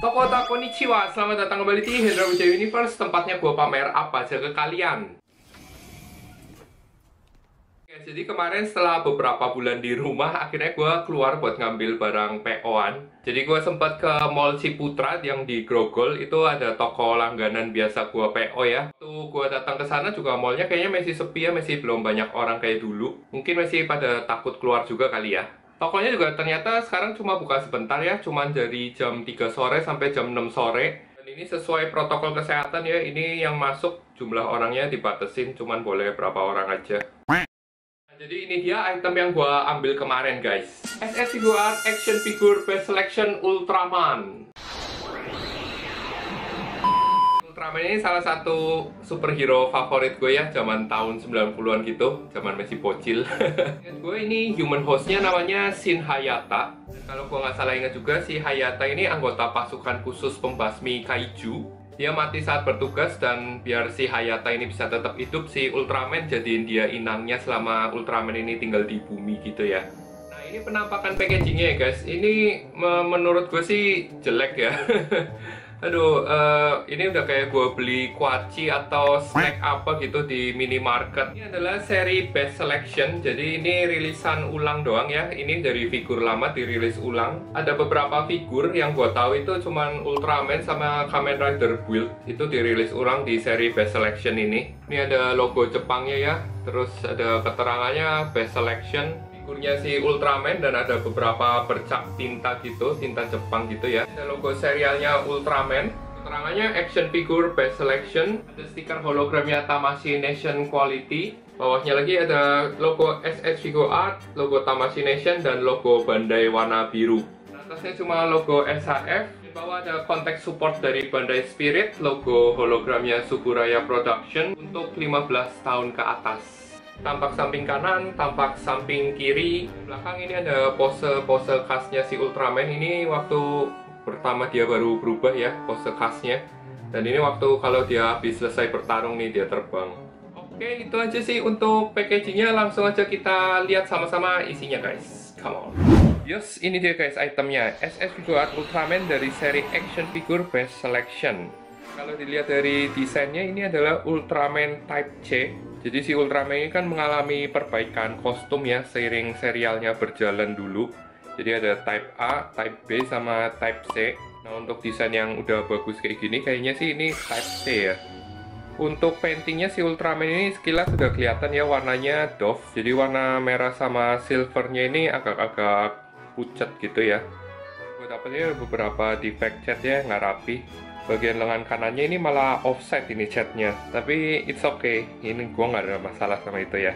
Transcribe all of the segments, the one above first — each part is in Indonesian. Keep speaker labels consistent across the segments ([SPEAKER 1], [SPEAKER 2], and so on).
[SPEAKER 1] Toko Tako Konnichiwa, selamat datang kembali di Hendra Wijaya Universe. Tempatnya gue pamer apa aja ke kalian. Oke, Jadi kemarin setelah beberapa bulan di rumah Akhirnya gue keluar buat ngambil barang PO-an Jadi gue sempat ke Mall Ciputra yang di Grogol. Itu ada toko langganan biasa gue PO ya. Tuh gue datang ke sana juga mallnya kayaknya masih sepi ya. Masih belum banyak orang kayak dulu. Mungkin masih pada takut keluar juga kali ya Tokonya juga ternyata sekarang cuma buka sebentar ya, cuma dari jam 3 sore sampai jam 6 sore. Dan ini sesuai protokol kesehatan ya, ini yang masuk jumlah orangnya dibatasin, cuma boleh berapa orang aja. Nah, jadi ini dia item yang gua ambil kemarin guys. SS Figuart Action Figure Best Selection Ultraman. Ultraman ini salah satu superhero favorit gue ya zaman tahun 90-an gitu, zaman masih bocil. gue ini human hostnya namanya Shin Hayata. Kalau gue nggak salah ingat juga si Hayata ini anggota pasukan khusus pembasmi kaiju. Dia mati saat bertugas dan biar si Hayata ini bisa tetap hidup si Ultraman jadiin dia inangnya selama Ultraman ini tinggal di bumi gitu ya. Nah ini penampakan packagingnya ya guys. Ini menurut gue sih jelek ya. Aduh, uh, ini udah kayak gue beli kuaci atau snack apa gitu di minimarket. Ini adalah seri Best Selection, jadi ini rilisan ulang doang ya. Ini dari figur lama dirilis ulang. Ada beberapa figur yang gue tahu itu cuman Ultraman sama Kamen Rider Build. Itu dirilis ulang di seri Best Selection ini. Ini ada logo Jepangnya ya, terus ada keterangannya Best Selection figurnya si Ultraman dan ada beberapa bercak tinta gitu, tinta Jepang gitu ya. Ada logo serialnya Ultraman. Keterangannya action figure best selection. Ada stiker hologramnya Tamashii Nation Quality. Bawahnya lagi ada logo SS Figure Art, logo Tamashii Nation, dan logo Bandai warna biru. Atasnya cuma logo SHF. Di bawah ada konteks support dari Bandai Spirit, logo hologramnya Suburaya Production untuk 15 tahun ke atas tampak samping kanan, tampak samping kiri. Belakang ini ada pose-pose khasnya si Ultraman. Ini waktu pertama dia baru berubah ya, pose khasnya. Dan ini waktu kalau dia habis selesai bertarung nih, dia terbang. Oke, itu aja sih untuk packagingnya. Langsung aja kita lihat sama-sama isinya guys. Come on. Yes, ini dia guys itemnya. SS Figuart Ultraman dari seri Action Figure Best Selection. Kalau dilihat dari desainnya, ini adalah Ultraman Type C jadi si Ultraman ini kan mengalami perbaikan kostum ya seiring serialnya berjalan dulu. Jadi ada Type A, Type B, sama Type C. Nah untuk desain yang udah bagus kayak gini kayaknya sih ini Type C ya. Untuk paintingnya si Ultraman ini sekilas sudah kelihatan ya warnanya doff. Jadi warna merah sama silvernya ini agak-agak pucat gitu ya. Gue dapetnya beberapa defect cat ya nggak rapi bagian lengan kanannya ini malah offset ini catnya tapi it's okay. Ini gua nggak ada masalah sama itu ya.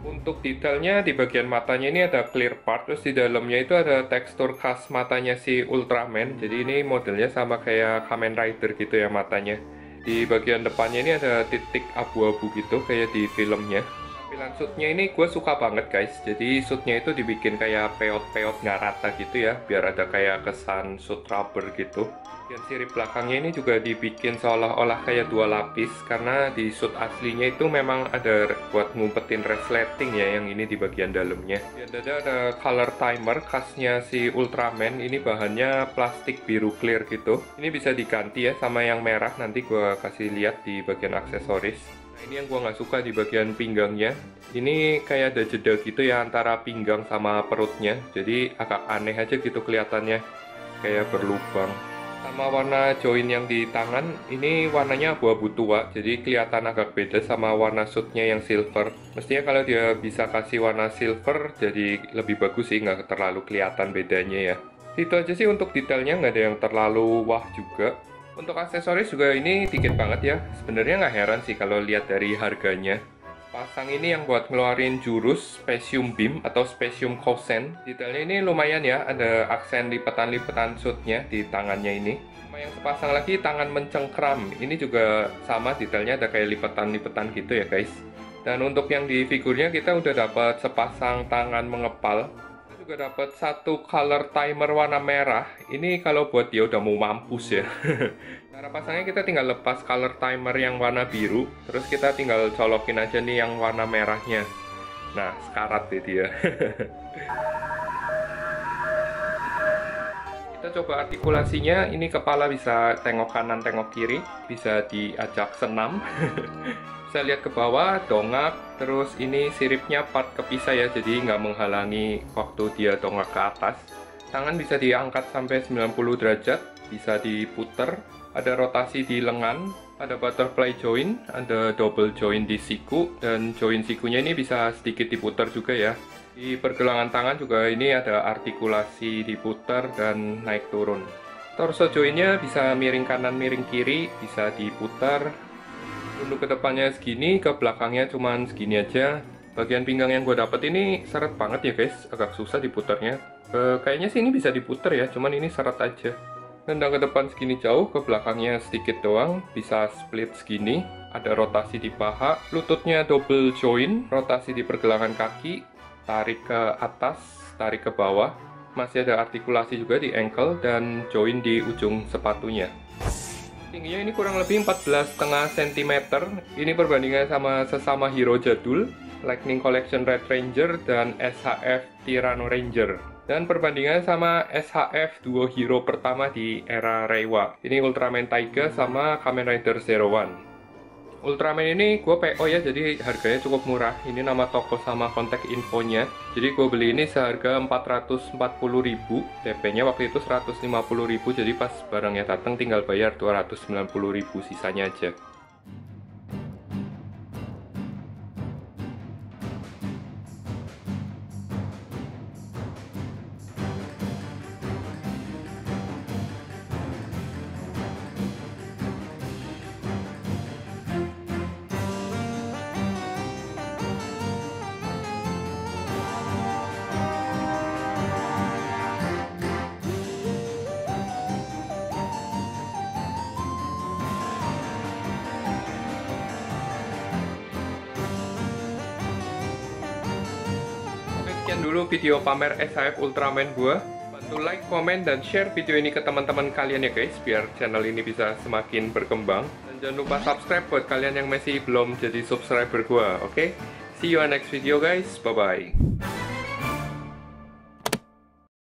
[SPEAKER 1] Untuk detailnya di bagian matanya ini ada clear part. Terus di dalamnya itu ada tekstur khas matanya si Ultraman. Jadi ini modelnya sama kayak Kamen Rider gitu ya matanya. Di bagian depannya ini ada titik abu-abu gitu kayak di filmnya tampilan suitnya ini gue suka banget guys. Jadi suitnya itu dibikin kayak peot-peot nggak rata gitu ya biar ada kayak kesan suit rubber gitu. Bagian sirip belakangnya ini juga dibikin seolah-olah kayak dua lapis karena di suit aslinya itu memang ada buat ngumpetin resleting ya yang ini di bagian dalamnya. Di dada ada color timer khasnya si Ultraman. Ini bahannya plastik biru clear gitu. Ini bisa diganti ya sama yang merah. Nanti gue kasih lihat di bagian aksesoris Nah ini yang gue nggak suka di bagian pinggangnya. Ini kayak ada jeda gitu ya antara pinggang sama perutnya. Jadi agak aneh aja gitu kelihatannya. Kayak berlubang. Sama warna join yang di tangan, ini warnanya abu-abu tua. Jadi kelihatan agak beda sama warna suitnya yang silver. Mestinya kalau dia bisa kasih warna silver, jadi lebih bagus sih. Nggak terlalu kelihatan bedanya ya. Itu aja sih untuk detailnya, nggak ada yang terlalu wah juga. Untuk aksesoris juga ini dikit banget ya. Sebenarnya nggak heran sih kalau lihat dari harganya. Pasang ini yang buat ngeluarin jurus Specium Beam atau Specium Kosen. Detailnya ini lumayan ya, ada aksen lipetan-lipetan shootnya di tangannya ini. Sama yang sepasang lagi tangan mencengkram. Ini juga sama detailnya ada kayak lipetan-lipetan gitu ya guys. Dan untuk yang di figurnya kita udah dapat sepasang tangan mengepal juga dapat satu color timer warna merah. Ini kalau buat dia udah mau mampus ya. Cara pasangnya kita tinggal lepas color timer yang warna biru, terus kita tinggal colokin aja nih yang warna merahnya. Nah, sekarat deh dia. kita coba artikulasinya. Ini kepala bisa tengok kanan tengok kiri. Bisa diajak senam. Bisa lihat ke bawah dongak. Terus ini siripnya part kepisah ya jadi nggak menghalangi waktu dia dongak ke atas. Tangan bisa diangkat sampai 90 derajat. Bisa diputer ada rotasi di lengan ada butterfly joint ada double joint di siku dan joint sikunya ini bisa sedikit diputer juga ya di pergelangan tangan juga ini ada artikulasi diputar dan naik turun. Torso jointnya bisa miring kanan, miring kiri, bisa diputar. Untuk ke depannya segini, ke belakangnya cuman segini aja. Bagian pinggang yang gue dapet ini seret banget ya guys, agak susah diputarnya. E, kayaknya sih ini bisa diputar ya, cuman ini seret aja. Nendang ke depan segini jauh, ke belakangnya sedikit doang, bisa split segini. Ada rotasi di paha, lututnya double joint, rotasi di pergelangan kaki, tarik ke atas, tarik ke bawah. Masih ada artikulasi juga di ankle dan join di ujung sepatunya. Tingginya ini kurang lebih 14,5 cm. Ini perbandingan sama sesama hero jadul, Lightning Collection Red Ranger dan SHF Tyranno Ranger. Dan perbandingan sama SHF duo hero pertama di era Reiwa. Ini Ultraman Taiga sama Kamen Rider Zero One. Ultraman ini gue PO ya, jadi harganya cukup murah. Ini nama toko sama kontak infonya. Jadi gue beli ini seharga 440.000, DP-nya waktu itu 150.000, jadi pas barangnya datang tinggal bayar 290.000 sisanya aja. Dulu video pamer SHF Ultraman gue. Bantu like, komen, dan share video ini ke teman-teman kalian ya guys, biar channel ini bisa semakin berkembang. Dan jangan lupa subscribe buat kalian yang masih belum jadi subscriber gue, oke? Okay? See you on next video guys, bye-bye.